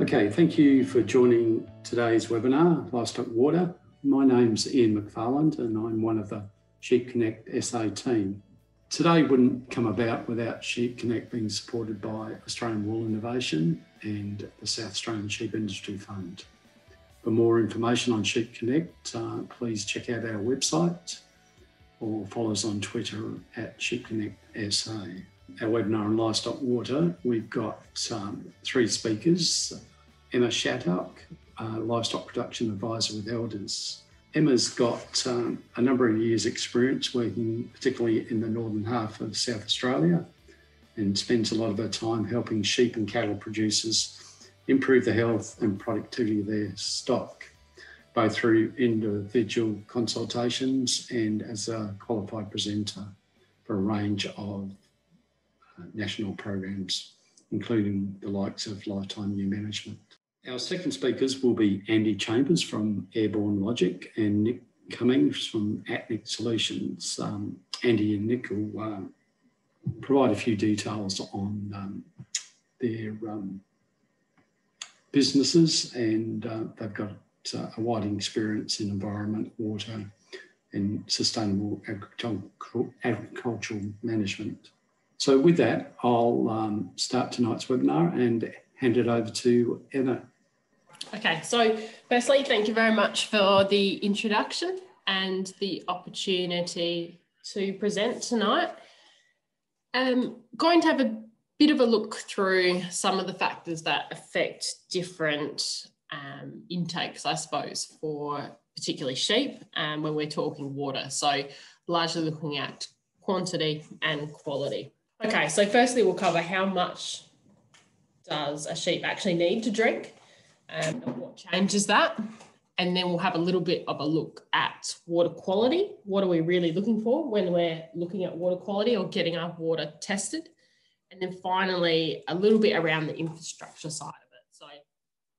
Okay, thank you for joining today's webinar, Livestock Water. My name's Ian McFarland and I'm one of the Sheep Connect SA team. Today wouldn't come about without Sheep Connect being supported by Australian Wool Innovation and the South Australian Sheep Industry Fund. For more information on Sheep Connect, uh, please check out our website or follow us on Twitter at Sheep Connect SA our webinar on livestock water, we've got um, three speakers. Emma Shattock, uh, livestock production advisor with Elders. Emma's got um, a number of years' experience working, particularly in the northern half of South Australia, and spends a lot of her time helping sheep and cattle producers improve the health and productivity of their stock, both through individual consultations and as a qualified presenter for a range of national programs, including the likes of Lifetime Ewe Management. Our second speakers will be Andy Chambers from Airborne Logic and Nick Cummings from Atnik Solutions. Um, Andy and Nick will uh, provide a few details on um, their um, businesses and uh, they've got uh, a wide experience in environment, water and sustainable agricultural management. So with that, I'll um, start tonight's webinar and hand it over to Emma. Okay, so firstly, thank you very much for the introduction and the opportunity to present tonight. I'm going to have a bit of a look through some of the factors that affect different um, intakes, I suppose, for particularly sheep um, when we're talking water. So largely looking at quantity and quality. Okay, so firstly, we'll cover how much does a sheep actually need to drink um, and what changes that. And then we'll have a little bit of a look at water quality. What are we really looking for when we're looking at water quality or getting our water tested? And then finally, a little bit around the infrastructure side of it. So,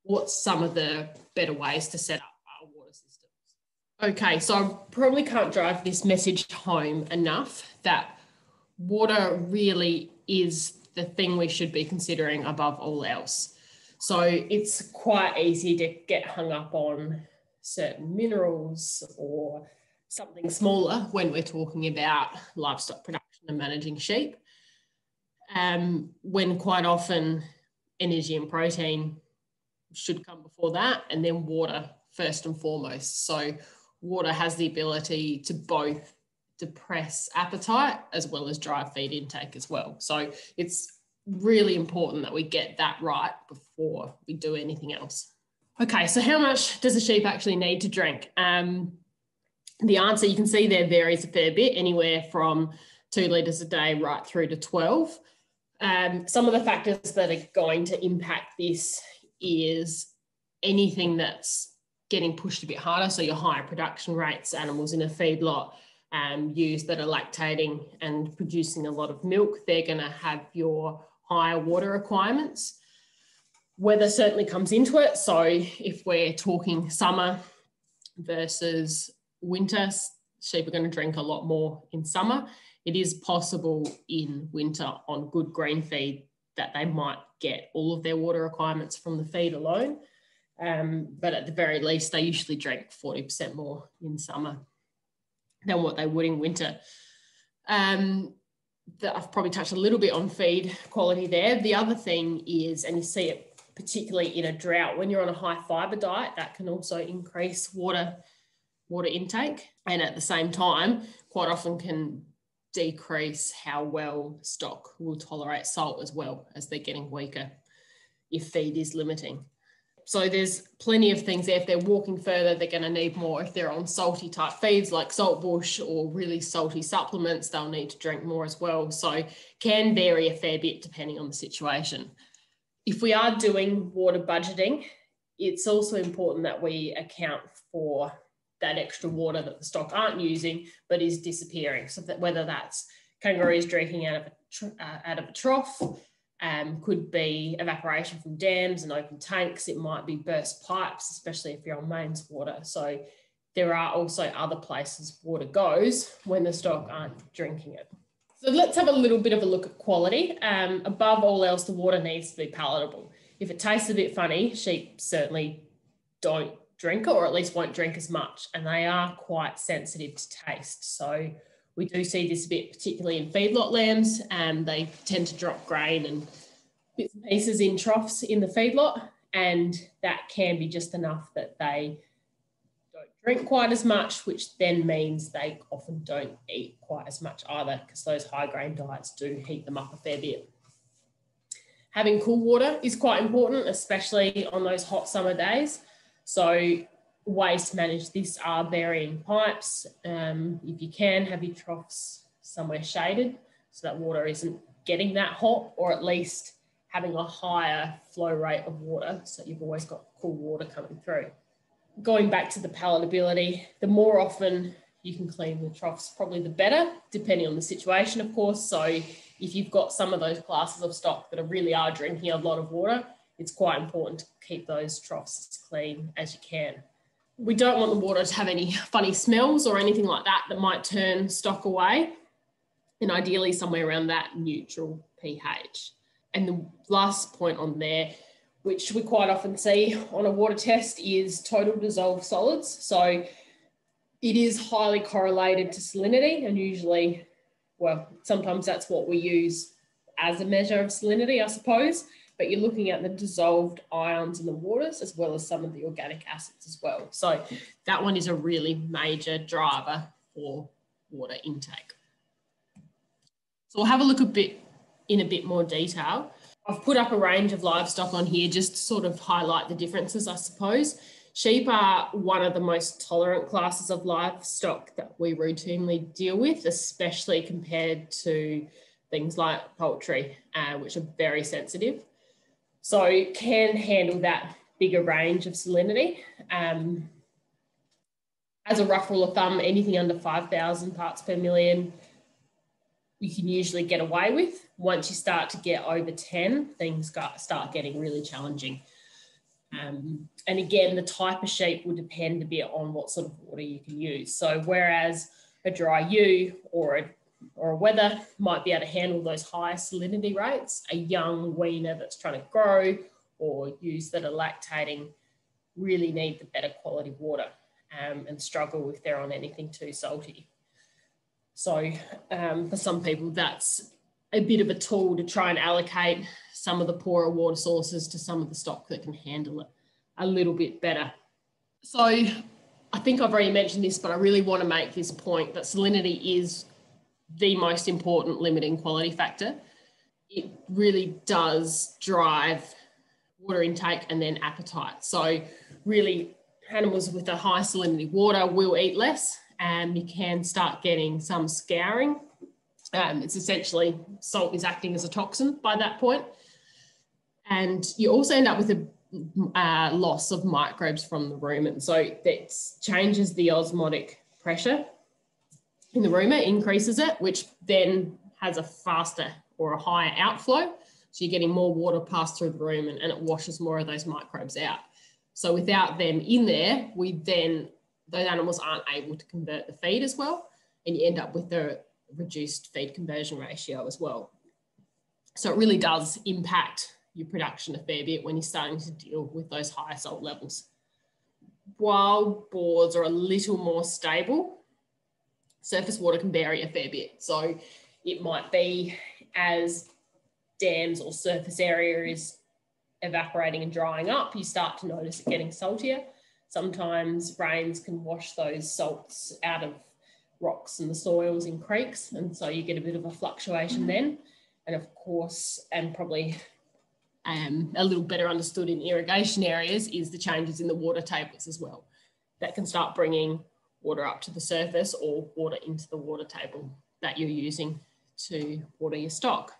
what's some of the better ways to set up our water systems? Okay, so I probably can't drive this message home enough that water really is the thing we should be considering above all else. So it's quite easy to get hung up on certain minerals or something smaller when we're talking about livestock production and managing sheep. Um, when quite often energy and protein should come before that, and then water first and foremost. So, water has the ability to both depress appetite as well as drive feed intake as well. So it's really important that we get that right before we do anything else. Okay, so how much does a sheep actually need to drink? Um, the answer you can see there varies a fair bit, anywhere from two litres a day right through to 12. Um, some of the factors that are going to impact this is anything that's getting pushed a bit harder. So your higher production rates, animals in a feedlot, um, ewes that are lactating and producing a lot of milk, they're going to have your higher water requirements. Weather certainly comes into it. So if we're talking summer versus winter, sheep are going to drink a lot more in summer. It is possible in winter on good green feed that they might get all of their water requirements from the feed alone. Um, but at the very least, they usually drink 40% more in summer than what they would in winter. Um, I've probably touched a little bit on feed quality there. The other thing is, and you see it particularly in a drought, when you're on a high fiber diet, that can also increase water water intake, and at the same time, quite often can decrease how well stock will tolerate salt as well as they're getting weaker if feed is limiting. So there's plenty of things there. If they're walking further, they're going to need more. If they're on salty type feeds like salt bush or really salty supplements, they'll need to drink more as well. So can vary a fair bit depending on the situation. If we are doing water budgeting, it's also important that we account for that extra water that the stock aren't using but is disappearing. So that whether that's kangaroos drinking out of a, uh, out of a trough, um, could be evaporation from dams and open tanks. It might be burst pipes, especially if you're on mains water. So there are also other places water goes when the stock aren't drinking it. So let's have a little bit of a look at quality. Um, above all else, the water needs to be palatable. if it tastes a bit funny, sheep certainly don't drink it or at least won't drink as much. And they are quite sensitive to taste. So we do see this a bit, particularly in feedlot lambs, and they tend to drop grain and bits and pieces in troughs in the feedlot. And that can be just enough that they don't drink quite as much, which then means they often don't eat quite as much either because those high grain diets do heat them up a fair bit. Having cool water is quite important, especially on those hot summer days. So ways to manage this are burying pipes. Um, if you can, have your troughs somewhere shaded so that water isn't getting that hot, or at least having a higher flow rate of water so you've always got cool water coming through. Going back to the palatability, the more often you can clean the troughs, probably the better, depending on the situation, of course. So if you've got some of those classes of stock that are really are drinking a lot of water, it's quite important to keep those troughs as clean as you can we don't want the water to have any funny smells or anything like that that might turn stock away. And ideally, somewhere around that neutral pH. And the last point on there, which we quite often see on a water test, is total dissolved solids. So it is highly correlated to salinity, and usually, well, sometimes that's what we use as a measure of salinity, I suppose but you're looking at the dissolved ions in the waters as well as some of the organic acids as well. So that one is a really major driver for water intake. So we'll have a look a bit in a bit more detail. I've put up a range of livestock on here just to sort of highlight the differences, I suppose. Sheep are one of the most tolerant classes of livestock that we routinely deal with, especially compared to things like poultry, uh, which are very sensitive. So can handle that bigger range of salinity. Um, as a rough rule of thumb, anything under 5,000 parts per million, you can usually get away with. Once you start to get over 10, things got, start getting really challenging. Um, and again, the type of sheep will depend a bit on what sort of water you can use. So whereas a dry ewe or a or a wether might be able to handle those high salinity rates. A young weaner that's trying to grow or ewes that are lactating really need the better quality water um, and struggle if they're on anything too salty. So um, for some people, that's a bit of a tool to try and allocate some of the poorer water sources to some of the stock that can handle it a little bit better. So I think I've already mentioned this, but I really want to make this point that salinity is the most important limiting quality factor. It really does drive water intake and then appetite. So, really, animals with a high salinity water will eat less, and you can start getting some scouring. Um, it's essentially salt is acting as a toxin by that point. And you also end up with a uh, loss of microbes from the rumen. So that changes the osmotic pressure in the rumen increases it, which then has a faster or a higher outflow. So you're getting more water passed through the rumen and it washes more of those microbes out. So without them in there, we then, those animals aren't able to convert the feed as well. And you end up with the reduced feed conversion ratio as well. So it really does impact your production a fair bit when you're starting to deal with those higher salt levels. Wild bores are a little more stable surface water can vary a fair bit. So it might be as dams or surface area is evaporating and drying up, you start to notice it getting saltier. Sometimes rains can wash those salts out of rocks and the soils in creeks, and so you get a bit of a fluctuation then. And of course, and probably um, a little better understood in irrigation areas, is the changes in the water tables as well. That can start bringing water up to the surface or water into the water table that you're using to water your stock.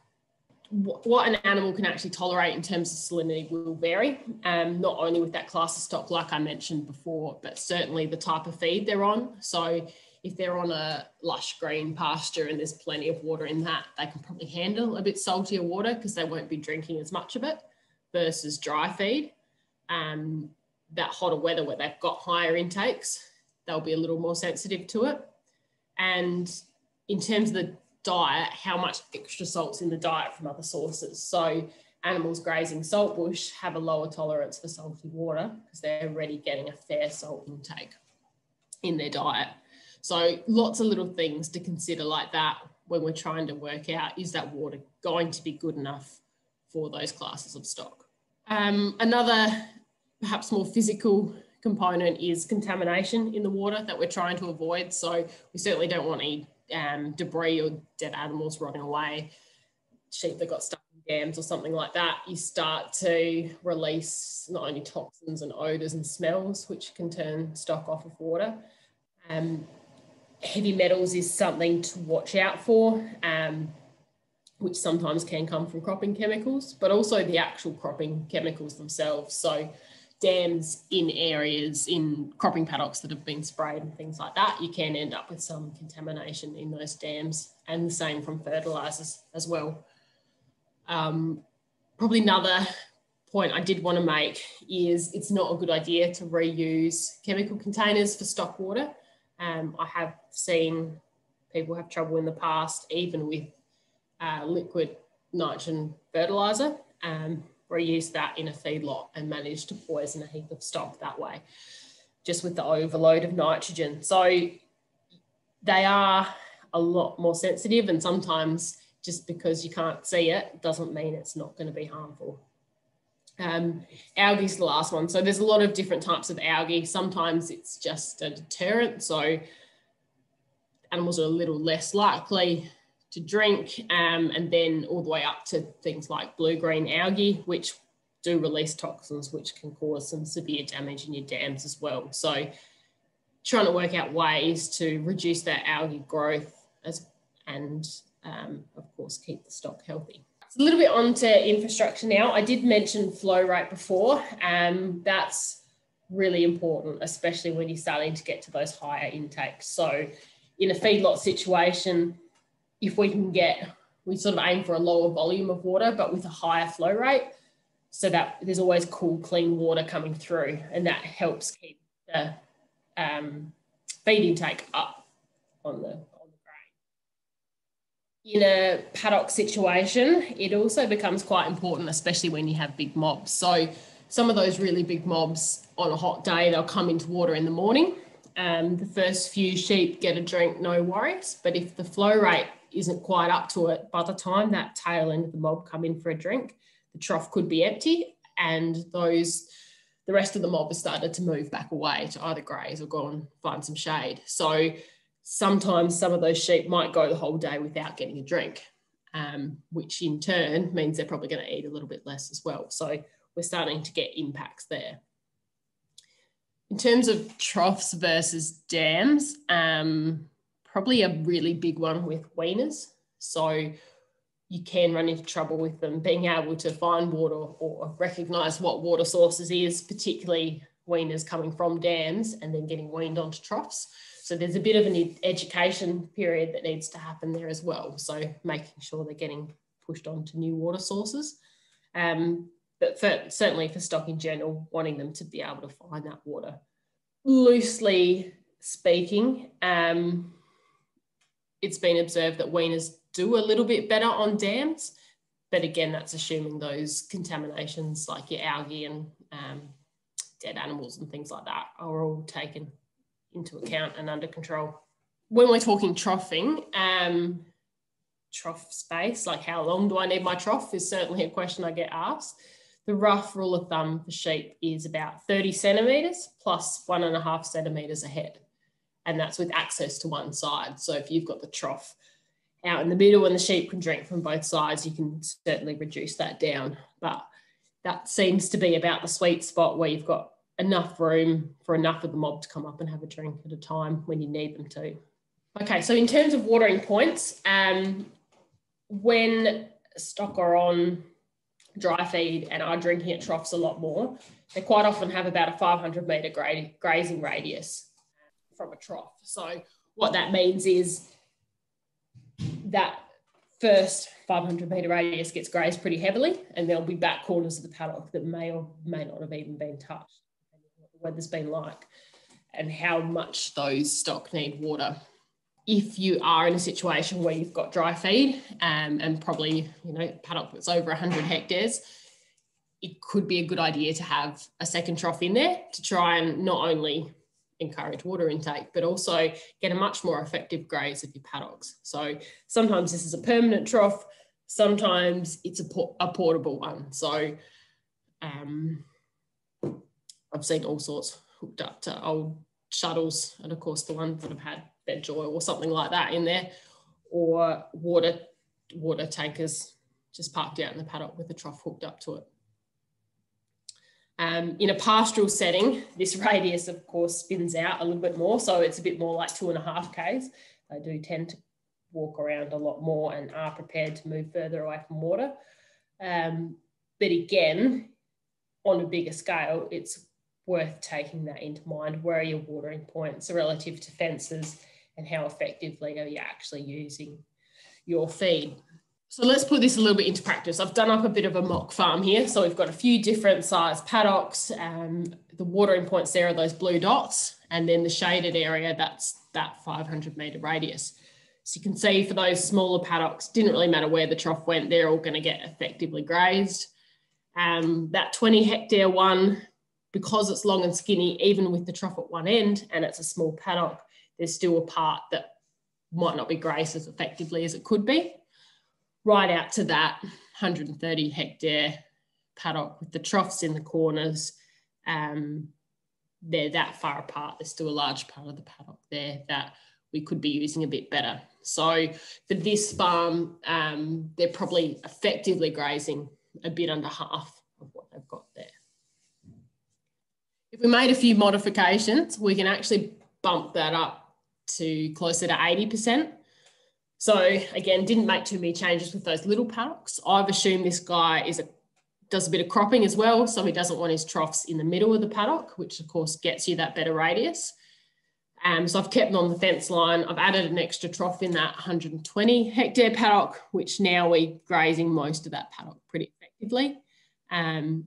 What an animal can actually tolerate in terms of salinity will vary, um, not only with that class of stock, like I mentioned before, but certainly the type of feed they're on. So, if they're on a lush green pasture and there's plenty of water in that, they can probably handle a bit saltier water because they won't be drinking as much of it versus dry feed. Um, that hotter weather where they've got higher intakes, they'll be a little more sensitive to it. And in terms of the diet, how much extra salt's in the diet from other sources. So animals grazing saltbush have a lower tolerance for salty water because they're already getting a fair salt intake in their diet. So lots of little things to consider like that when we're trying to work out is that water going to be good enough for those classes of stock. Um, another perhaps more physical component is contamination in the water that we're trying to avoid. So we certainly don't want any um, debris or dead animals rotting away, sheep that got stuck in dams or something like that. You start to release not only toxins and odours and smells, which can turn stock off of water. Um, heavy metals is something to watch out for. Um, which sometimes can come from cropping chemicals, but also the actual cropping chemicals themselves. So dams in areas in cropping paddocks that have been sprayed and things like that, you can end up with some contamination in those dams, and the same from fertilizers as well. Um, probably another point I did want to make is it's not a good idea to reuse chemical containers for stock water. Um, I have seen people have trouble in the past, even with uh, liquid nitrogen fertilizer. Um, reuse that in a feedlot and manage to poison a heap of stock that way, just with the overload of nitrogen. So they are a lot more sensitive, and sometimes just because you can't see it doesn't mean it's not going to be harmful. Um, algae is the last one. So there's a lot of different types of algae. Sometimes it's just a deterrent. So animals are a little less likely to drink, um, and then all the way up to things like blue green algae, which do release toxins, which can cause some severe damage in your dams as well. So, trying to work out ways to reduce that algae growth as and um, of course keep the stock healthy. a little bit on to infrastructure now. I did mention flow rate before. Um, that's really important, especially when you're starting to get to those higher intakes. So, in a feedlot situation, if we can get, we sort of aim for a lower volume of water, but with a higher flow rate, so that there's always cool, clean water coming through, and that helps keep the um, feed intake up on the. In a paddock situation, it also becomes quite important, especially when you have big mobs. So some of those really big mobs on a hot day, they'll come into water in the morning. Um, the first few sheep get a drink, no worries. But if the flow rate isn't quite up to it, by the time that tail end of the mob come in for a drink, the trough could be empty and those the rest of the mob has started to move back away to either graze or go and find some shade. So sometimes some of those sheep might go the whole day without getting a drink, um, which in turn means they're probably going to eat a little bit less as well. So we're starting to get impacts there. In terms of troughs versus dams, um, probably a really big one with weaners. So you can run into trouble with them being able to find water or recognize what water sources is, particularly weaners coming from dams and then getting weaned onto troughs. So there's a bit of an education period that needs to happen there as well. So making sure they're getting pushed onto new water sources. Um, but for, certainly for stock in general, wanting them to be able to find that water. Loosely speaking, um, it's been observed that weaners do a little bit better on dams. But again, that's assuming those contaminations like your algae and um, dead animals and things like that are all taken into account and under control. When we're talking troughing, um, trough space, like how long do I need my trough, is certainly a question I get asked. The rough rule of thumb for sheep is about 30 centimetres plus one and a half centimetres ahead and that's with access to one side. So if you've got the trough out in the middle and the sheep can drink from both sides, you can certainly reduce that down. But that seems to be about the sweet spot where you've got enough room for enough of the mob to come up and have a drink at a time when you need them to. Okay, so in terms of watering points, um, when stock are on dry feed and are drinking at troughs a lot more, they quite often have about a 500 metre gra- grazing radius from a trough. So what that means is that first 500 metre radius gets grazed pretty heavily, and there'll be back corners of the paddock that may or may not have even been touched, what the weather's been like, and how much those stock need water. if you are in a situation where you've got dry feed um, and probably you know paddock that's over 100 hectares it could be a good idea to have a second trough in there to try and not only encourage water intake but also get a much more effective graze of your paddocks so sometimes this is a permanent trough sometimes it's a, a portable one so um, i've seen all sorts hooked up to old shuttles and of course the ones that have had joy or something like that in there, or water water tankers just parked out in the paddock with a trough hooked up to it. Um, in a pastoral setting, this radius, of course, spins out a little bit more. So it's a bit more like two and a half Ks. They do tend to walk around a lot more and are prepared to move further away from water. Um, but again, on a bigger scale, it's worth taking that into mind. Where are your watering points relative to fences and how effectively are you actually using your feed. So let's put this a little bit into practice. I've done up a bit of a mock farm here. So we've got a few different size paddocks. Um, the watering points there are those blue dots, and then the shaded area, that's that 500 metre radius. So you can see for those smaller paddocks, didn't really matter where the trough went, they're all going to get effectively grazed. Um, that 20 hectare one, because it's long and skinny, even with the trough at one end and it's a small paddock, there's still a part that might not be grazed as effectively as it could be. Right out to that 130 hectare paddock with the troughs in the corners, um, they're that far apart. There's still a large part of the paddock there that we could be using a bit better. So for this farm, um, they're probably effectively grazing a bit under half of what they've got there. If we made a few modifications, we can actually bump that up to closer to 80%. So again, didn't make too many changes with those little paddocks. I've assumed this guy is a does a bit of cropping as well, so he doesn't want his troughs in the middle of the paddock, which of course gets you that better radius. Um, so I've kept them on the fence line. I've added an extra trough in that 120 hectare paddock, which now we're grazing most of that paddock pretty effectively. Um,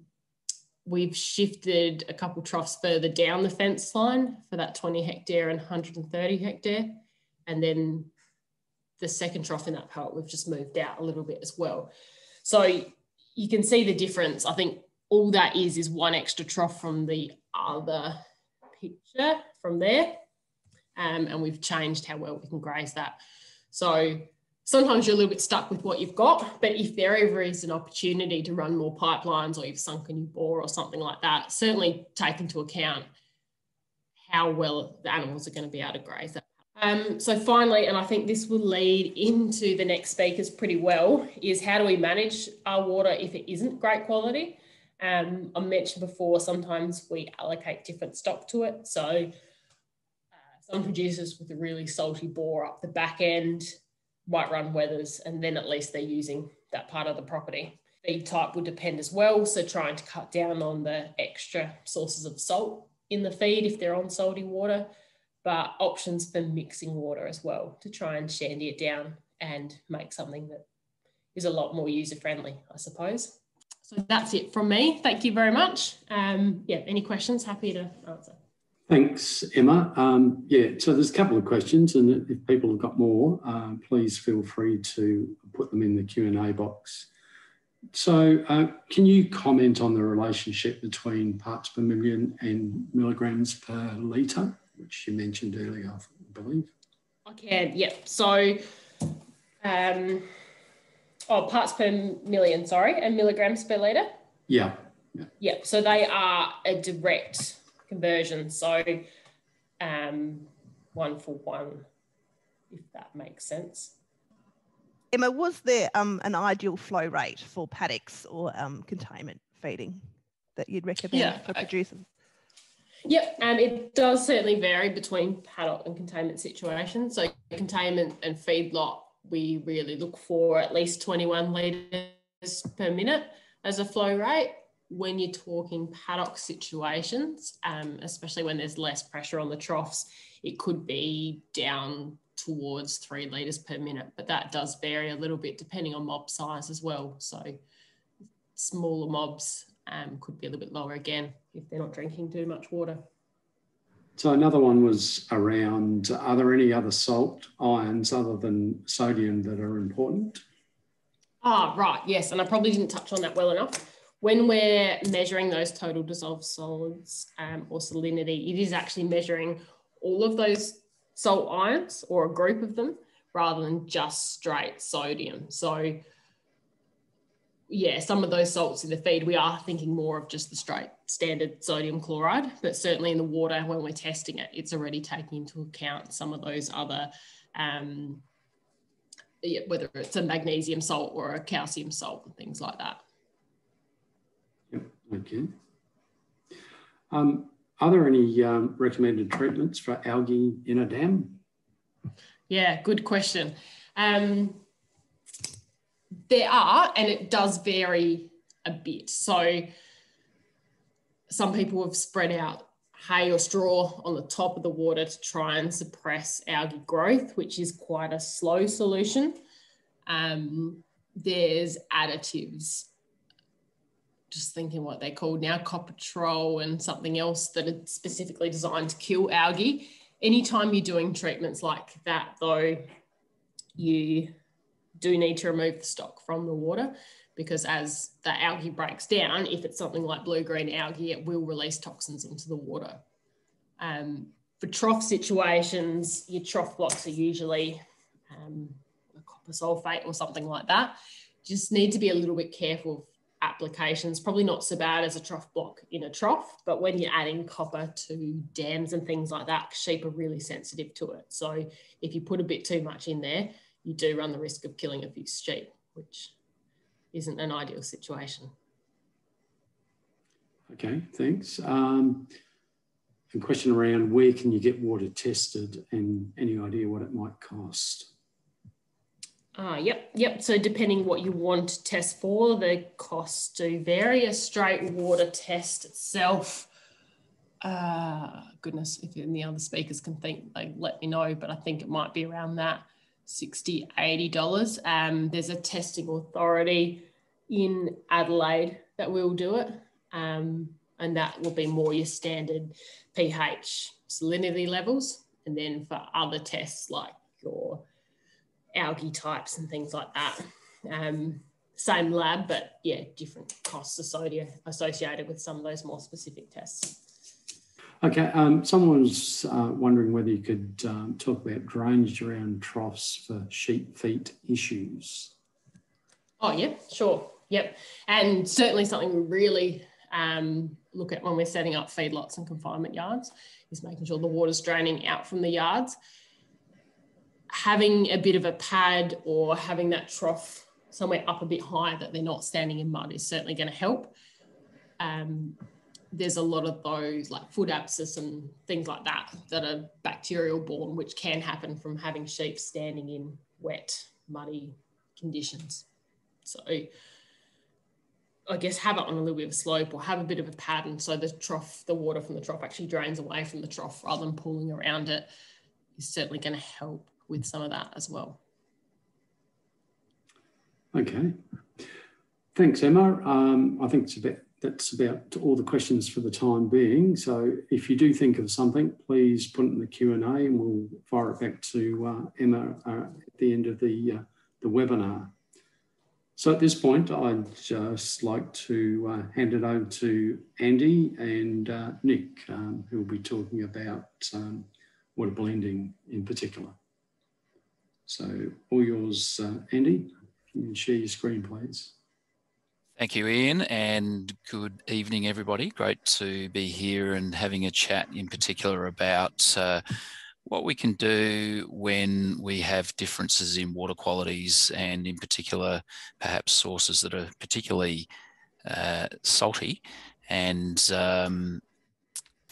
we've shifted a couple troughs further down the fence line for that 20 hectare and 130 hectare. And then the second trough in that part, we've just moved out a little bit as well. So you can see the difference. I think all that is is one extra trough from the other picture from there. Um, and we've changed how well we can graze that. So sometimes you're a little bit stuck with what you've got, but if there ever is an opportunity to run more pipelines or you've sunk a new bore or something like that, certainly take into account how well the animals are going to be able to graze that. Um, so finally, and I think this will lead into the next speakers pretty well, is how do we manage our water if it isn't great quality? Um, I mentioned before, sometimes we allocate different stock to it. So uh, some producers with a really salty bore up the back end might run wethers, and then at least they're using that part of the property. Feed type would depend as well. So trying to cut down on the extra sources of salt in the feed if they're on salty water, but options for mixing water as well to try and shandy it down and make something that is a lot more user friendly, I suppose. So that's it from me. Thank you very much. Um, yeah, any questions? Happy to answer. Thanks, Emma. Um, yeah, so there's a couple of questions, and if people have got more, uh, please feel free to put them in the Q&A box. So uh, can you comment on the relationship between parts per million and milligrams per litre, which you mentioned earlier, I believe? I can, yep. So, um, oh, parts per million, sorry, and milligrams per litre? Yeah. Yeah, yep. so they are a direct conversion. So um, one for one, if that makes sense. Emma, was there um, an ideal flow rate for paddocks or um, containment feeding that you'd recommend yeah, for producers? Yep, um, it does certainly vary between paddock and containment situations. So containment and feedlot, we really look for at least 21 litres per minute as a flow rate when you're talking paddock situations, um, especially when there's less pressure on the troughs, it could be down towards three litres per minute, but that does vary a little bit depending on mob size as well. So smaller mobs um, could be a little bit lower again if they're not drinking too much water. So another one was around, are there any other salt ions other than sodium that are important? Ah, right, yes. And I probably didn't touch on that well enough. When we're measuring those total dissolved solids um, or salinity, it is actually measuring all of those salt ions or a group of them rather than just straight sodium. So yeah, some of those salts in the feed, we are thinking more of just the straight standard sodium chloride, but certainly in the water when we're testing it, it's already taking into account some of those other, um, yeah, whether it's a magnesium salt or a calcium salt and things like that. Yep, okay. Um, are there any um, recommended treatments for algae in a dam? Yeah, good question. Um, there are, and it does vary a bit. So some people have spread out hay or straw on the top of the water to try and suppress algae growth, which is quite a slow solution. Um, there's additives, just thinking what they're called now, Coppertrol and something else that are specifically designed to kill algae. Anytime you're doing treatments like that, though, you do need to remove the stock from the water because as the algae breaks down, if it's something like blue-green algae, it will release toxins into the water. Um, for trough situations, your trough blocks are usually um, copper sulfate or something like that. Just need to be a little bit careful of applications. Probably not so bad as a trough block in a trough, but when you're adding copper to dams and things like that, sheep are really sensitive to it. So if you put a bit too much in there, you do run the risk of killing a few sheep, which isn't an ideal situation. Okay, thanks. Um, a question around where can you get water tested and any idea what it might cost? Uh, yep, yep. So depending what you want to test for, the costs do vary. A straight water test itself, uh, goodness, if any other speakers can think, they let me know, but I think it might be around that. 60 $80. Um, there's a testing authority in Adelaide that will do it. Um, and that will be more your standard pH salinity levels. And then for other tests like your algae types and things like that, um, same lab, but yeah, different costs associated with some of those more specific tests. Okay, um, someone was uh, wondering whether you could um, talk about drainage around troughs for sheep feet issues. Oh, yeah, sure. Yep. And certainly something we really um, look at when we're setting up feedlots and confinement yards is making sure the water's draining out from the yards. Having a bit of a pad or having that trough somewhere up a bit higher that they're not standing in mud is certainly going to help. Um, there's a lot of those like foot abscess and things like that that are bacterial born, which can happen from having sheep standing in wet, muddy conditions. So I guess have it on a little bit of a slope or have a bit of a pattern so the trough, the water from the trough actually drains away from the trough rather than pooling around it is certainly going to help with some of that as well. Okay. Thanks, Emma. Um, I think it's a bit that's about all the questions for the time being. So if you do think of something, please put it in the Q&A and we'll fire it back to uh, Emma uh, at the end of the, uh, the webinar. So at this point, I'd just like to uh, hand it over to Andy and uh, Nick, um, who will be talking about um, water blending in particular. So all yours, uh, Andy. You can share your screen, please. Thank you, Ian, and good evening, everybody. Great to be here and having a chat in particular about uh, what we can do when we have differences in water qualities and, in particular, perhaps sources that are particularly uh, salty and um,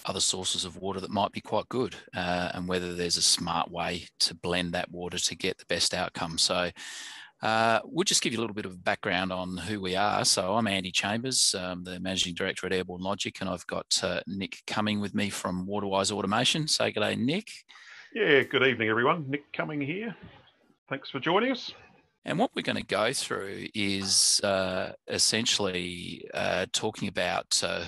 other sources of water that might be quite good, uh, and whether there's a smart way to blend that water to get the best outcome. So, uh, we'll just give you a little bit of background on who we are. So I'm Andy Chambers, um, the Managing Director at Airborne Logic, and I've got uh, Nick Cumming with me from Waterwise Automation. Say good day, Nick. Yeah, good evening, everyone. Nick Cumming here. Thanks for joining us. And what we're going to go through is uh, essentially uh, talking about uh,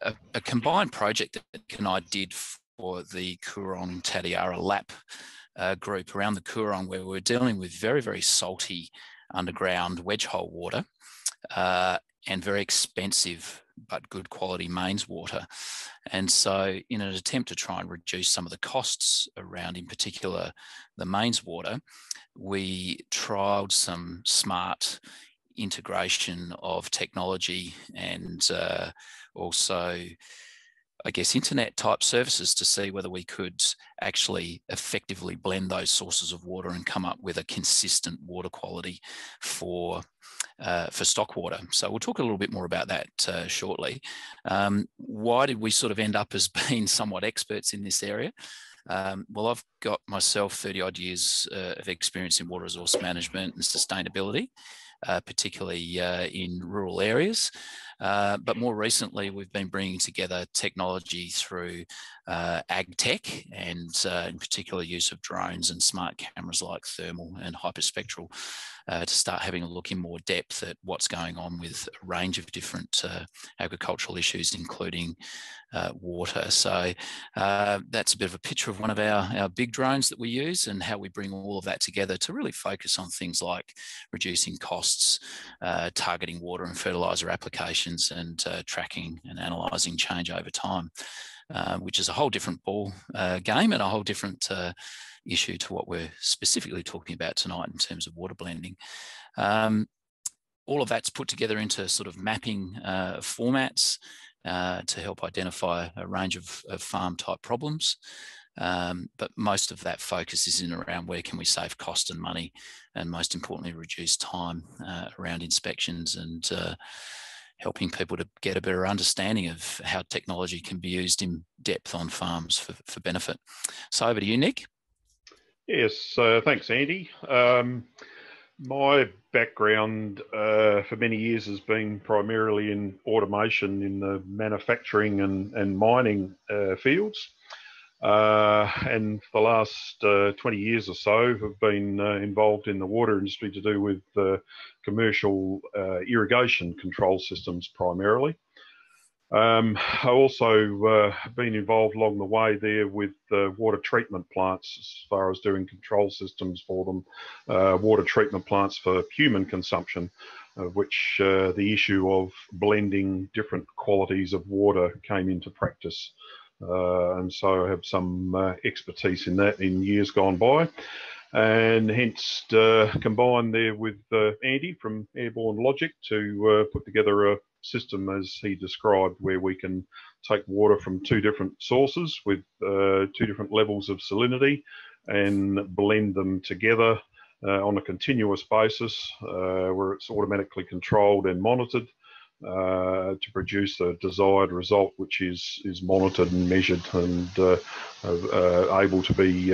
a, a, combined project that Nick and I did for the Coorong Tatiara LAP uh, group around the Coorong, where we we're dealing with very, very salty underground wedge hole water uh, and very expensive but good quality mains water. And so, in an attempt to try and reduce some of the costs around, in particular, the mains water, we trialled some smart integration of technology and uh, also I guess, internet type services to see whether we could actually effectively blend those sources of water and come up with a consistent water quality for uh, for stock water. So we'll talk a little bit more about that uh, shortly. Um, why did we sort of end up as being somewhat experts in this area? Um, well, I've got myself 30 odd years uh, of experience in water resource management and sustainability, uh, particularly uh, in rural areas. Uh, but more recently, we've been bringing together technology through uh, ag tech and uh, in particular use of drones and smart cameras like thermal and hyperspectral uh, to start having a look in more depth at what's going on with a range of different uh, agricultural issues, including uh, water. So uh, that's a bit of a picture of one of our, our big drones that we use and how we bring all of that together to really focus on things like reducing costs, uh, targeting water and fertilizer applications and uh, tracking and analysing change over time. which is a whole different ball game and a whole different issue to what we're specifically talking about tonight in terms of water blending. Um, all of that's put together into sort of mapping uh, formats uh, to help identify a range of, of farm type problems. Um, but most of that focus is in around where can we save cost and money, and most importantly, reduce time uh, around inspections and uh, helping people to get a better understanding of how technology can be used in depth on farms for, for benefit. So over to you, Nick. Yes, uh, thanks, Andy. Um, my background uh, for many years has been primarily in automation in the manufacturing and, and mining uh, fields. Uh, and for the last uh, 20 years or so, have been uh, involved in the water industry to do with commercial irrigation control systems primarily. Um, I also uh, been involved along the way there with uh, water treatment plants as far as doing control systems for them, uh, water treatment plants for human consumption, of which uh, the issue of blending different qualities of water came into practice. Uh, and so I have some uh, expertise in that in years gone by and hence uh, combined there with uh, Andy from Airborne Logic to uh, put together a system as he described, where we can take water from two different sources with uh, two different levels of salinity and blend them together uh, on a continuous basis uh, where it's automatically controlled and monitored. Uh, to produce a desired result, which is is monitored and measured and uh, uh, able to be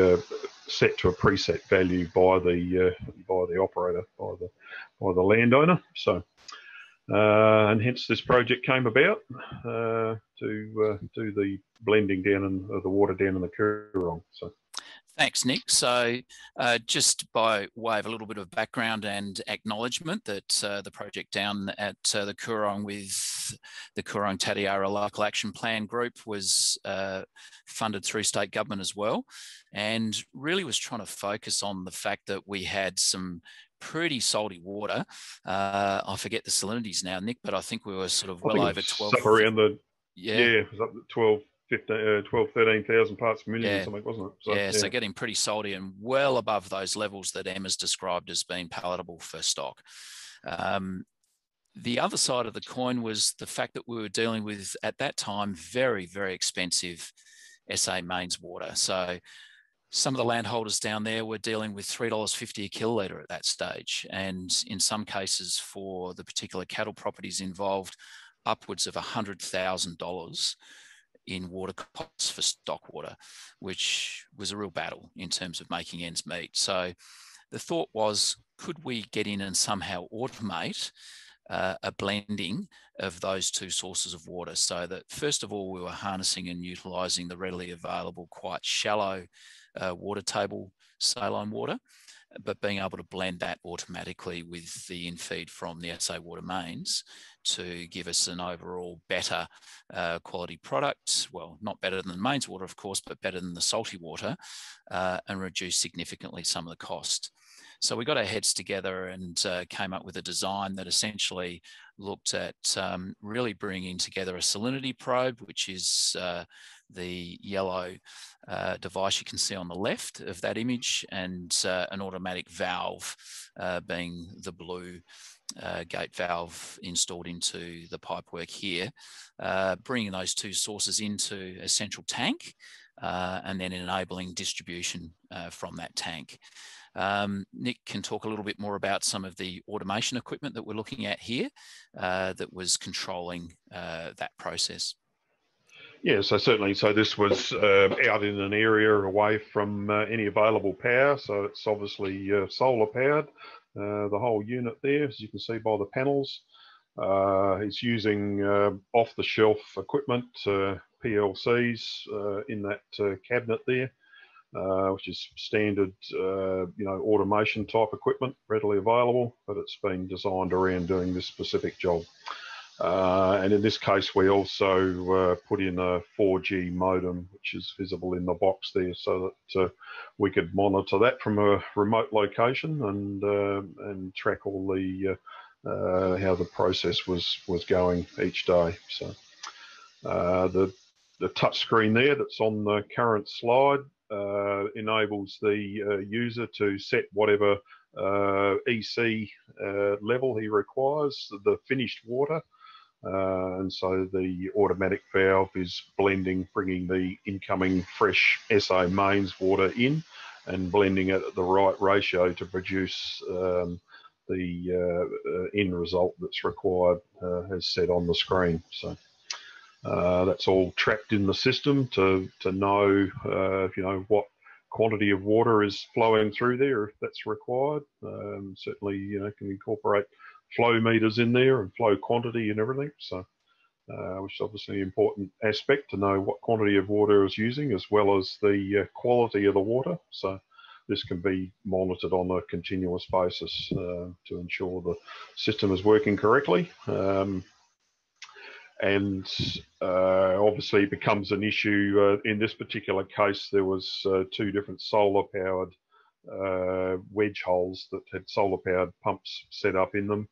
set to a preset value by the by the operator, by the by the landowner. So uh, and hence this project came about uh, to uh, do the blending down in the water down in the Coorong. So. Thanks, Nick. So, uh, just by way of a little bit of background and acknowledgement that uh, the project down at uh, the Coorong with the Coorong Tatiara Local Action Plan Group was funded through state government as well, and really was trying to focus on the fact that we had some pretty salty water. Uh, I forget the salinities now, Nick, but I think we were sort of well over 12. around the, yeah, yeah it was up to 12, 15, uh, 12 13,000 parts per million yeah. or something, wasn't it? So, yeah, yeah, so getting pretty salty and well above those levels that Emma's described as being palatable for stock. Um, the other side of the coin was the fact that we were dealing with, at that time, very, very expensive SA mains water. So some of the landholders down there were dealing with $3.50 a kilolitre at that stage. And in some cases, for the particular cattle properties involved, upwards of $100,000 in water costs for stock water, which was a real battle in terms of making ends meet. So the thought was could we get in and somehow automate uh, a blending of those two sources of water so that first of all we were harnessing and utilizing the readily available quite shallow uh, water table saline water. But being able to blend that automatically with the infeed from the SA water mains to give us an overall better uh, quality product. Well, not better than the mains water, of course, but better than the salty water uh, and reduce significantly some of the cost. So we got our heads together and uh, came up with a design that essentially looked at um, really bringing together a salinity probe, which is uh, the yellow uh, device you can see on the left of that image, and uh, an automatic valve uh, being the blue uh, gate valve installed into the pipework here, bringing those two sources into a central tank. and then enabling distribution from that tank. Um, Nick can talk a little bit more about some of the automation equipment that we're looking at here uh, that was controlling uh, that process. Yeah, so certainly, so this was uh, out in an area away from uh, any available power, so it's obviously uh, solar powered. Uh, the whole unit there, as you can see by the panels, it's using off-the-shelf equipment, PLCs in that cabinet there uh, which is standard, uh, you know, automation type equipment readily available, but it's been designed around doing this specific job. Uh, and in this case, we also uh, put in a 4G modem, which is visible in the box there, so that uh, we could monitor that from a remote location and uh, and track all the how the process was was going each day. So the the touch screen there that's on the current slide uh, enables the uh, user to set whatever uh, EC uh, level he requires, the finished water. Uh, and so the automatic valve is blending, bringing the incoming fresh SA mains water in and blending it at the right ratio to produce um, the uh, end result that's required as set on the screen. So. Uh, that's all tracked in the system to to know uh, you know what quantity of water is flowing through there if that's required. Um, certainly, you know, can incorporate flow meters in there and flow quantity and everything. So, uh, which is obviously an important aspect to know what quantity of water is using as well as the uh, quality of the water. So, this can be monitored on a continuous basis uh, to ensure the system is working correctly. Um, and uh, obviously it becomes an issue. Uh, in this particular case, there was uh, two different solar-powered uh, wedge holes that had solar-powered pumps set up in them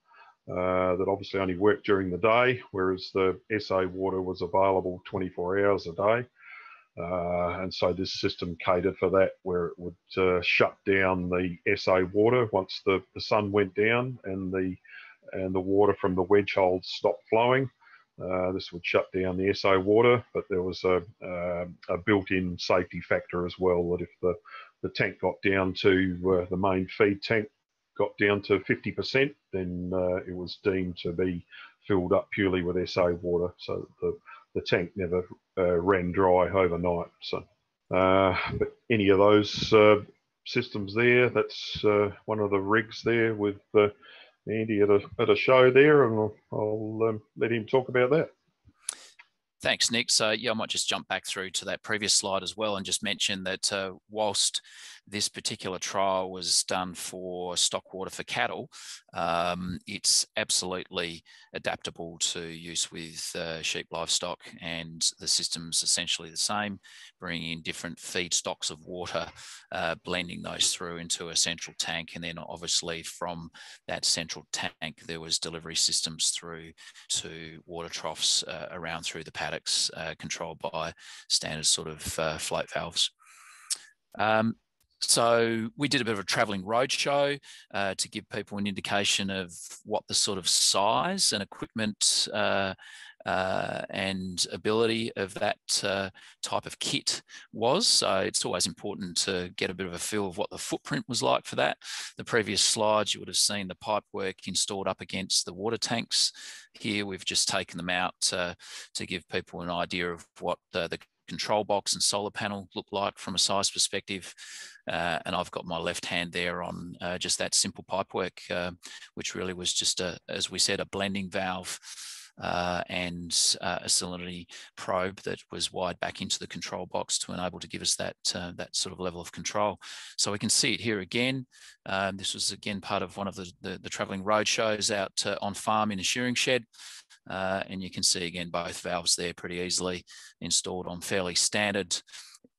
uh, that obviously only worked during the day, whereas the SA water was available 24 hours a day. Uh, and so this system catered for that, where it would shut down the SA water once the, the sun went down and the and the water from the wedge holes stopped flowing. Uh, this would shut down the SA water, but there was a, uh, a built-in safety factor as well that if the, the tank got down to uh, the main feed tank got down to 50%, then uh, it was deemed to be filled up purely with SA water, so the, the tank never uh, ran dry overnight. So, but any of those systems there, that's one of the rigs there with Andy at a, at a show there, and I'll, I'll um, let him talk about that. Thanks, Nick. So, yeah, I might just jump back through to that previous slide as well and just mention that uh, whilst this particular trial was done for stock water for cattle, um, it's absolutely adaptable to use with uh, sheep livestock, and the system's essentially the same, bringing in different feed stocks of water, uh, blending those through into a central tank, and then obviously from that central tank there was delivery systems through to water troughs uh, around through the paddocks, uh, controlled by standard sort of uh, float valves. Um, so we did a bit of a traveling roadshow uh, to give people an indication of what the sort of size and equipment uh, uh, and ability of that uh, type of kit was. So it's always important to get a bit of a feel of what the footprint was like for that. The previous slides, you would have seen the pipe work installed up against the water tanks. Here, we've just taken them out to give people an idea of what the, the control box and solar panel look like from a size perspective. Uh, and I've got my left hand there on uh, just that simple pipework, uh, which really was just a, as we said, a blending valve uh, and uh, a salinity probe that was wired back into the control box to enable to give us that, uh, that sort of level of control. So we can see it here again. Um, this was again part of one of the, the, the travelling road shows out on farm in a shearing shed. And you can see again both valves there pretty easily installed on fairly standard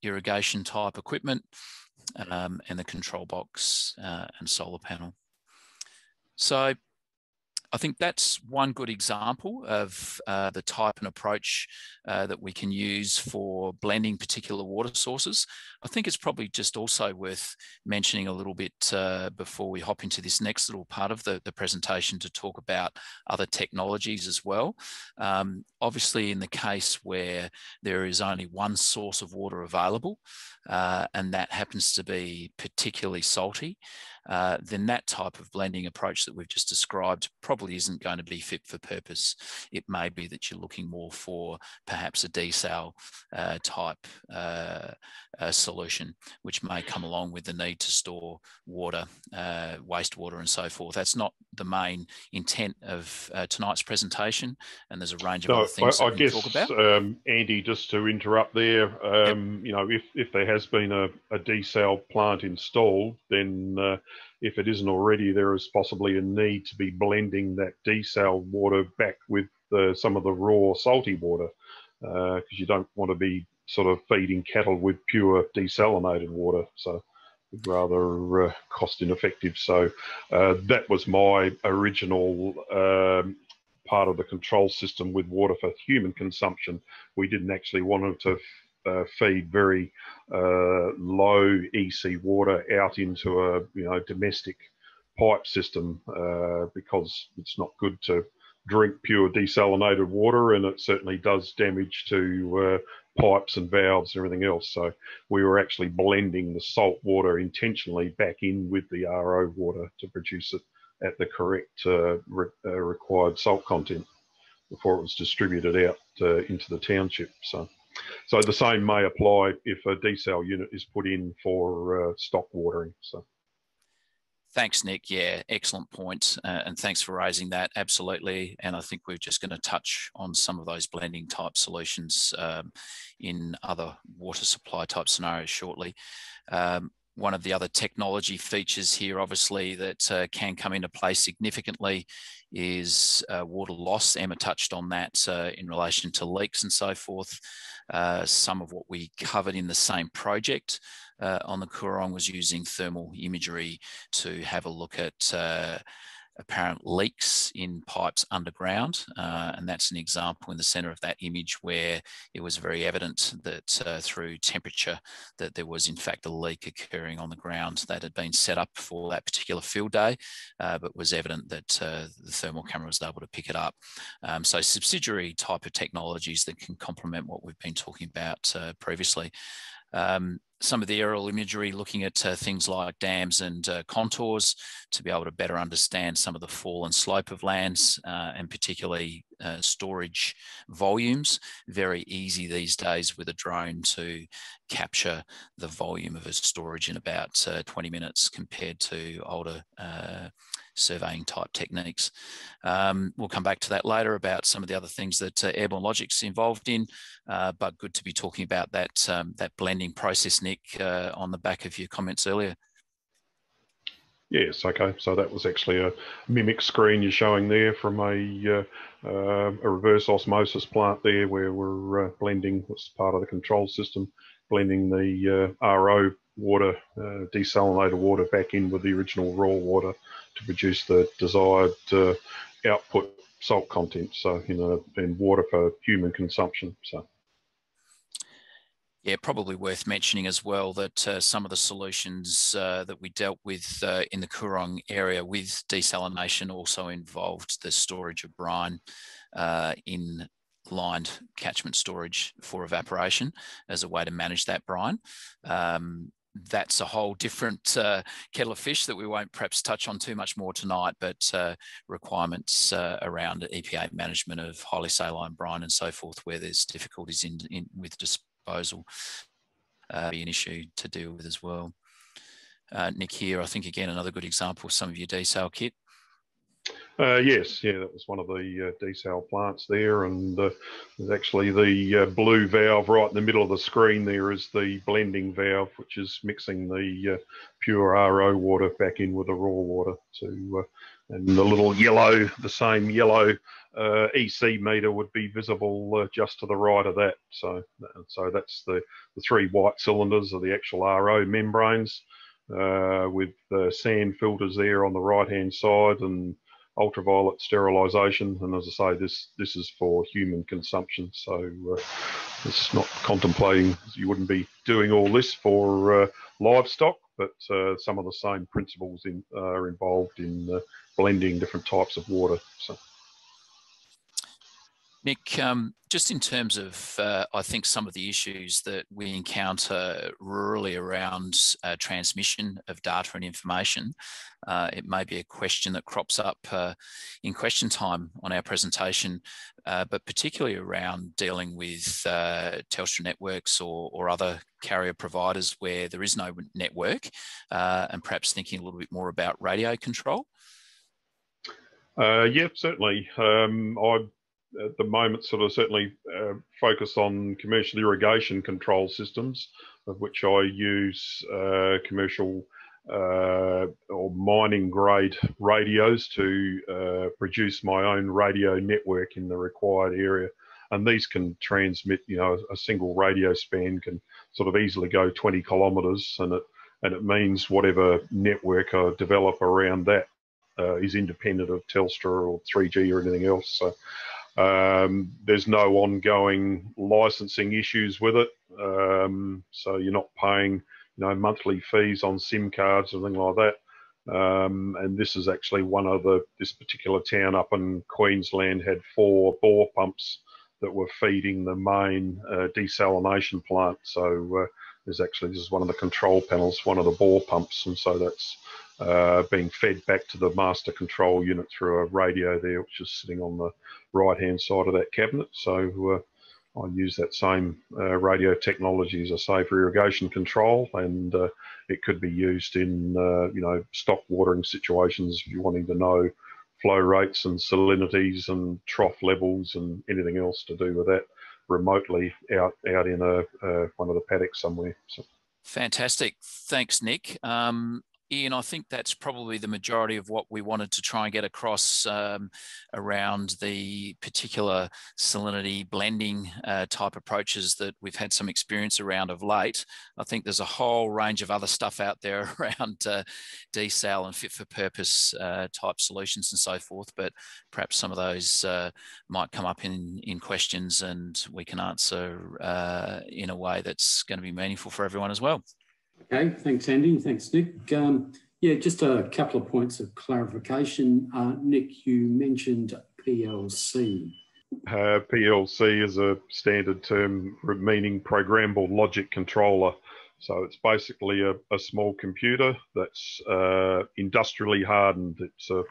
irrigation type equipment um, and the control box uh, and solar panel. So I think that's one good example of uh, the type and approach uh, that we can use for blending particular water sources. I think it's probably just also worth mentioning a little bit uh, before we hop into this next little part of the, the presentation to talk about other technologies as well. Um, obviously, in the case where there is only one source of water available, uh, and that happens to be particularly salty, uh, then that type of blending approach that we've just described probably isn't going to be fit for purpose. It may be that you're looking more for perhaps a desal uh, type uh, uh, solution, which may come along with the need to store water, uh, wastewater, and so forth. That's not the main intent of tonight's presentation, and there's a range of no, other things I, I guess, talk about. Um, Andy, just to interrupt there, um, yep. you know, if, if there has been a, a desal plant installed, then if it isn't already, there is possibly a need to be blending that desal water back with the, some of the raw salty water because uh, you don't want to be sort of feeding cattle with pure desalinated water. So rather uh, cost ineffective. So uh, that was my original um, part of the control system with water for human consumption. We didn't actually want to uh, feed very uh, low EC water out into a you know domestic pipe system uh, because it's not good to drink pure desalinated water and it certainly does damage to uh, pipes and valves and everything else. So we were actually blending the salt water intentionally back in with the RO water to produce it at the correct uh, re uh, required salt content before it was distributed out into the township. So. So the same may apply if a desal unit is put in for uh, stock watering. So. Thanks, Nick. Yeah, excellent point. Uh, and thanks for raising that. Absolutely. And I think we're just going to touch on some of those blending type solutions um, in other water supply type scenarios shortly. Um, one of the other technology features here, obviously, that uh, can come into play significantly is uh, water loss. Emma touched on that uh, in relation to leaks and so forth. Uh, some of what we covered in the same project uh, on the Coorong was using thermal imagery to have a look at uh, apparent leaks in pipes underground. Uh, and that's an example in the center of that image where it was very evident that uh, through temperature that there was in fact a leak occurring on the ground that had been set up for that particular field day, uh, but was evident that uh, the thermal camera was able to pick it up. Um, so subsidiary type of technologies that can complement what we've been talking about uh, previously. Um, some of the aerial imagery looking at uh, things like dams and uh, contours to be able to better understand some of the fall and slope of lands uh, and particularly uh, storage volumes. Very easy these days with a drone to capture the volume of a storage in about uh, 20 minutes compared to older uh, surveying type techniques. Um, we'll come back to that later about some of the other things that Airborne Logic's involved in, but good to be talking about that, um, that blending process, Nick, uh, on the back of your comments earlier. Yes, okay. So that was actually a mimic screen you're showing there from a, uh, uh, a reverse osmosis plant there where we're uh, blending, what's part of the control system, blending the RO water, desalinated water back in with the original raw water to produce the desired uh, output salt content. So, you know, and water for human consumption. So. Yeah, probably worth mentioning as well that uh, some of the solutions uh, that we dealt with uh, in the Coorong area with desalination also involved the storage of brine uh, in lined catchment storage for evaporation as a way to manage that brine. Um, that's a whole different uh, kettle of fish that we won't perhaps touch on too much more tonight, but uh, requirements uh, around EPA management of highly saline brine and so forth, where there's difficulties in, in with disposal, uh, be an issue to deal with as well. Uh, Nick here, I think again, another good example, some of your desal kit. Uh, yes, yeah, that was one of the uh, desal plants there, and uh, there's actually the uh, blue valve right in the middle of the screen. There is the blending valve, which is mixing the uh, pure RO water back in with the raw water. To and the little yellow, the same yellow EC meter would be visible just to the right of that. So, so that's the the three white cylinders of the actual RO membranes. with the sand filters there on the right hand side and ultraviolet sterilisation. And as I say, this this is for human consumption, so uh, it's not contemplating. You wouldn't be doing all this for uh, livestock, but uh, some of the same principles in, are involved in uh, blending different types of water. So. Nick, um, just in terms of, uh, I think some of the issues that we encounter rurally around uh, transmission of data and information, uh, it may be a question that crops up uh, in question time on our presentation, uh, but particularly around dealing with uh, Telstra networks or, or, other carrier providers where there is no network, and perhaps thinking a little bit more about radio control. Yeah, certainly. Um, I at the moment sort of certainly uh, focus on commercial irrigation control systems, of which I use uh, commercial uh, or mining grade radios to uh, produce my own radio network in the required area. And these can transmit, you know, a single radio span can sort of easily go 20 kilometres, and it and it means whatever network I develop around that uh, is independent of Telstra or 3G or anything else. So um, there's no ongoing licensing issues with it, um, so you're not paying you know monthly fees on SIM cards or anything like that. Um, and this is actually one of the this particular town up in Queensland had four bore pumps that were feeding the main uh, desalination plant. So uh, there's actually this is one of the control panels, one of the bore pumps, and so that's uh, being fed back to the master control unit through a radio there, which is sitting on the right hand side of that cabinet. So uh, I use that same uh, radio technology, as I say, for irrigation control, and uh, it could be used in uh, you know stock watering situations if you're wanting to know flow rates and salinities and trough levels and anything else to do with that remotely out out in a one of the paddocks somewhere. So. Fantastic. Thanks, Nick. Um, Ian, I think that's probably the majority of what we wanted to try and get across um, around the particular salinity blending uh, type approaches that we've had some experience around of late. I think there's a whole range of other stuff out there around uh, desal and fit for purpose uh, type solutions and so forth, but perhaps some of those uh, might come up in, in questions and we can answer uh, in a way that's going to be meaningful for everyone as well. Okay, thanks, Andy. Thanks, Nick. Um, yeah, just a couple of points of clarification. Uh, Nick, you mentioned PLC. Uh, PLC is a standard term meaning programmable logic controller. So it's basically a, a small computer that's uh, industrially hardened. It's a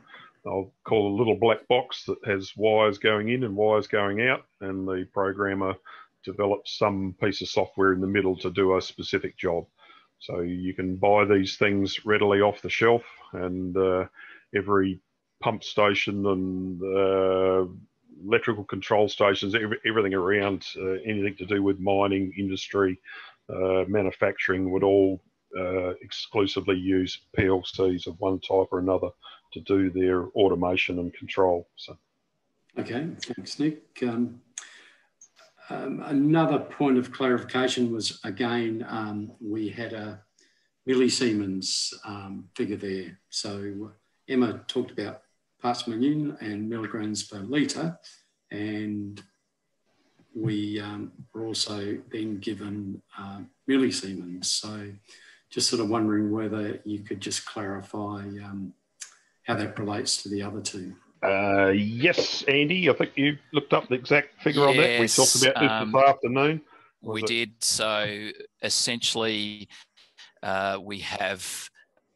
I'll call a little black box that has wires going in and wires going out, and the programmer develops some piece of software in the middle to do a specific job. So you can buy these things readily off the shelf, and uh, every pump station and uh, electrical control stations, every, everything around uh, anything to do with mining, industry, uh, manufacturing would all uh, exclusively use PLCs of one type or another to do their automation and control. So. Okay, thanks, Nick. Um, um, another point of clarification was again, um, we had a millisiemens um, figure there. So Emma talked about parts per million and milligrams per litre, and we um, were also then given uh, millisiemens. So just sort of wondering whether you could just clarify um, how that relates to the other two. Uh, yes, Andy, I think you looked up the exact figure yes, on that. We talked about this um, this afternoon. we it? did. So essentially, uh, we have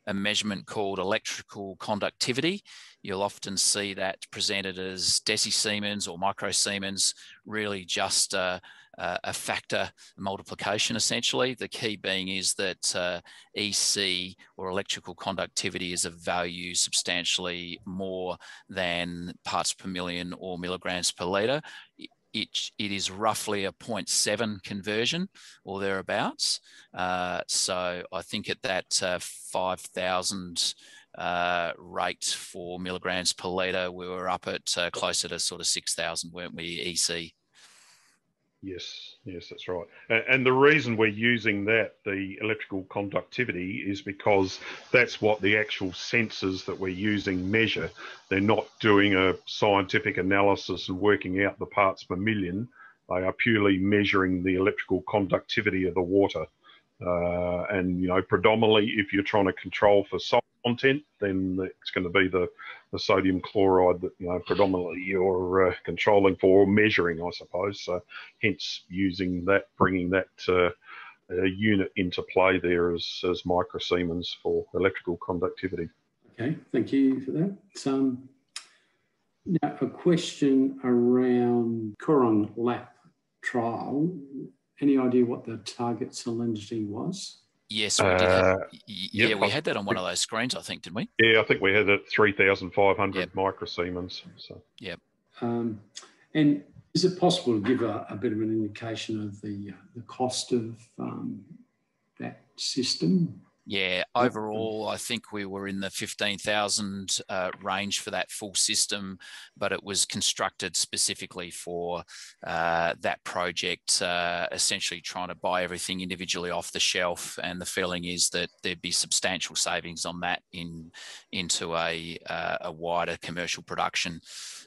a measurement called electrical conductivity. You'll often see that presented as decisiemens or microsiemens, really just uh, uh, a factor multiplication essentially. The key being is that uh, EC or electrical conductivity is of value substantially more than parts per million or milligrams per litre. It, it is roughly a 0.7 conversion or thereabouts. Uh, so I think at that uh, 5,000 uh, rate for milligrams per litre, we were up at uh, closer to sort of 6,000, weren't we, EC? Yes, yes, that's right. And the reason we're using that, the electrical conductivity, is because that's what the actual sensors that we're using measure. They're not doing a scientific analysis and working out the parts per million. They are purely measuring the electrical conductivity of the water. Uh, and, you know, predominantly if you're trying to control for salt content, then it's going to be the, the sodium chloride that you know predominantly you're uh, controlling for or measuring, I suppose. So, hence using that, bringing that uh, uh, unit into play there as, as microsiemens for electrical conductivity. Okay, thank you for that. Um, now, a question around Coorong lap trial. Any idea what the target salinity was? Yes, we did. Have, uh, yeah, yep, we had that on one of those screens, I think, didn't we? Yeah, I think we had it 3,500 yep. microsiemens. So. Yep. Um, and is it possible to give a, a, bit of an indication of the uh, the cost of um, that system? Yeah, overall, I think we were in the 15,000 uh, range for that full system, but it was constructed specifically for uh, that project, uh, essentially trying to buy everything individually off the shelf. And the feeling is that there'd be substantial savings on that in into a, uh, a wider commercial production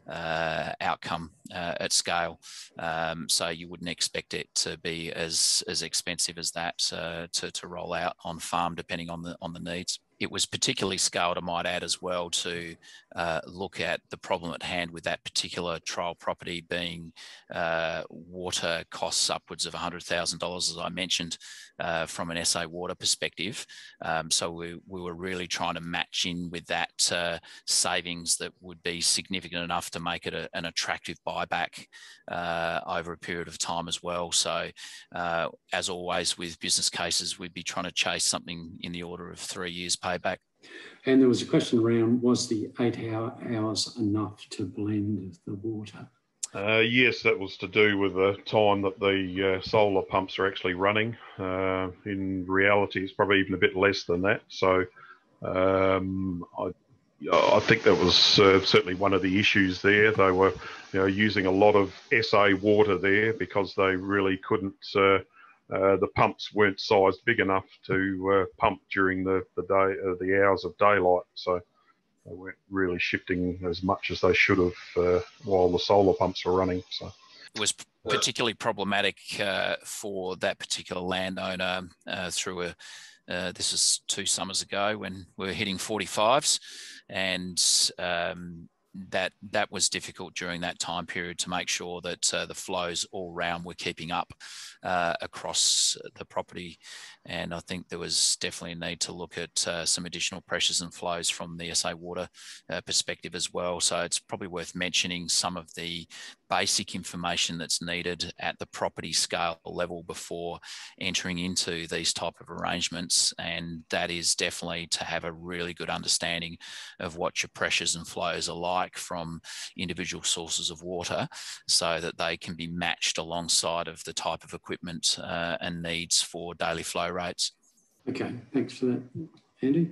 uh, outcome uh, at scale. Um, so you wouldn't expect it to be as as expensive as that uh, to to roll out on farm, depending on the on the needs it was particularly scaled, I might add as well, to uh, look at the problem at hand with that particular trial property being uh, water costs upwards of $100,000, as I mentioned, uh, from an SA water perspective. Um, so we, we were really trying to match in with that uh, savings that would be significant enough to make it a, an attractive buyback uh, over a period of time as well. So uh, as always with business cases, we'd be trying to chase something in the order of three years payback. And there was a question around was the eight hour, hours enough to blend the water? Uh, yes, that was to do with the time that the uh, solar pumps are actually running. Uh, in reality, it's probably even a bit less than that. So um, I, I, think that was uh, certainly one of the issues there. They were you know, using a lot of SA water there because they really couldn't uh, the pumps weren't sized big enough to uh, pump during the the day uh, the hours of daylight, so they weren't really shifting as much as they should have uh, while the solar pumps were running. So it was particularly problematic uh, for that particular landowner through a. this is two summers ago when we were hitting 45s, and um, that that was difficult during that time period to make sure that uh, the flows all round were keeping up uh, across the property. And I think there was definitely a need to look at uh, some additional pressures and flows from the SA Water uh, perspective as well. So it's probably worth mentioning some of the basic information that's needed at the property scale level before entering into these type of arrangements. And that is definitely to have a really good understanding of what your pressures and flows are like from individual sources of water so that they can be matched alongside of the type of equipment uh, and needs for daily flow rates. Okay, thanks for that, Andy.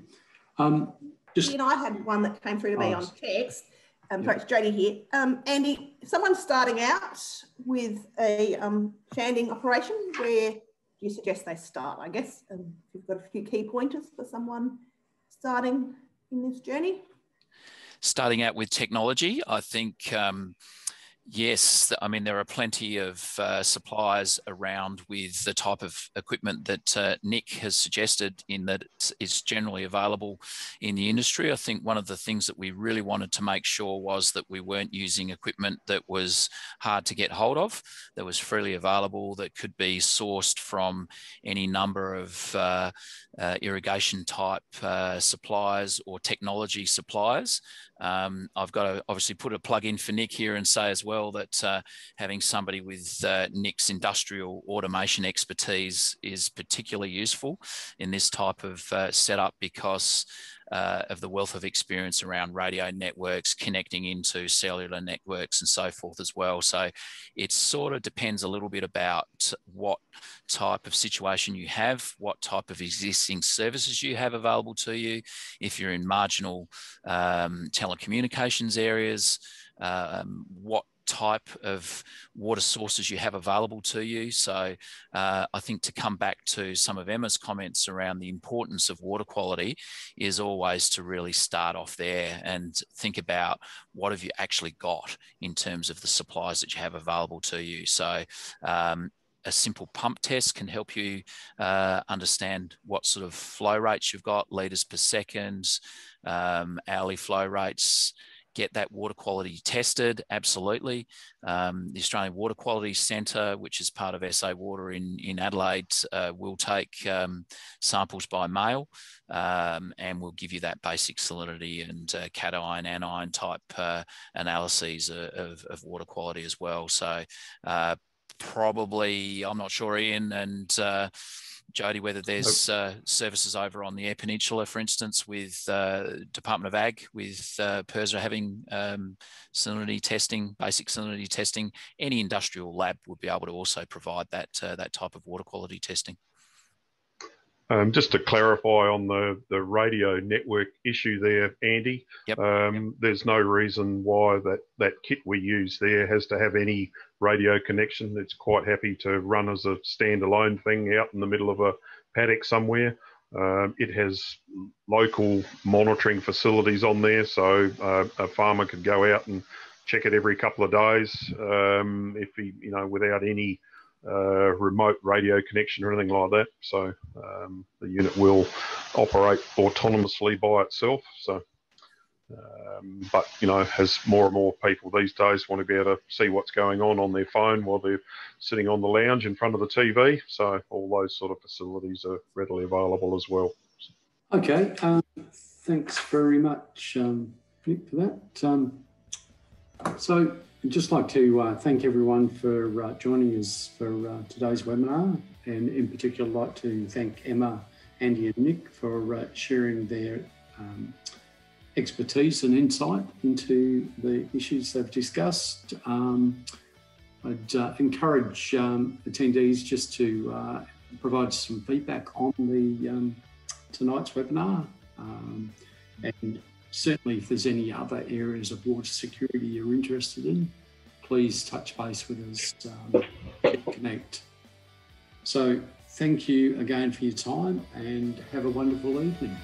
Um, just, you know, I had one that came through to me oh, on text. Um, sorry, it's Jodie here. Um, Andy, someone's starting out with a um, shandying operation. Where do you suggest they start? I guess um, you've got a few key pointers for someone starting in this journey. Starting out with technology, I think um, Yes, I mean, there are plenty of uh, suppliers around with the type of equipment that uh, Nick has suggested, in that it's generally available in the industry. I think one of the things that we really wanted to make sure was that we weren't using equipment that was hard to get hold of, that was freely available, that could be sourced from any number of uh, uh irrigation type uh, suppliers or technology suppliers. Um, I've got to obviously put a plug in for Nick here and say as well that uh, having somebody with uh, Nick's industrial automation expertise is particularly useful in this type of uh, setup because uh, of the wealth of experience around radio networks, connecting into cellular networks and so forth as well. So it sort of depends a little bit about what type of situation you have, what type of existing services you have available to you. If you're in marginal um, telecommunications areas, um, what type of water sources you have available to you. So uh, I think to come back to some of Emma's comments around the importance of water quality is always to really start off there and think about what have you actually got in terms of the supplies that you have available to you. So um, a simple pump test can help you uh, understand what sort of flow rates you've got, litres per second, um, hourly flow rates, get that water quality tested, absolutely. Um, the Australian Water Quality Centre, which is part of SA Water in, in Adelaide, uh, will take um, samples by mail um, and will give you that basic salinity and uh, cation, anion type uh, analyses of, of, water quality as well. So uh, probably, I'm not sure, Ian, and uh, Jody, whether there's uh, services over on the Eyre Peninsula, for instance, with uh, Department of Ag, with uh, PIRSA having um, salinity testing, basic salinity testing. Any industrial lab would be able to also provide that uh, that type of water quality testing. Um, just to clarify on the, the radio network issue there, Andy, yep. Um, yep. there's no reason why that, that kit we use there has to have any radio connection. It's quite happy to run as a standalone thing out in the middle of a paddock somewhere. Um, it has local monitoring facilities on there, so uh, a farmer could go out and check it every couple of days um, if he, you know, without any uh, remote radio connection or anything like that. So um, the unit will operate autonomously by itself. So, um, but you know, as more and more people these days want to be able to see what's going on on their phone while they're sitting on the lounge in front of the TV, so all those sort of facilities are readily available as well. Okay, um, thanks very much, um, Nick, for that. Um, so I'd just like to uh, thank everyone for uh, joining us for uh, today's webinar, and in particular, I'd like to thank Emma, Andy, and Nick for uh, sharing their um, expertise and insight into the issues they've discussed. Um, I'd uh, encourage um, attendees just to uh, provide some feedback on the um, tonight's webinar um, and certainly if there's any other areas of water security you're interested in, please touch base with us, um, connect. So thank you again for your time and have a wonderful evening.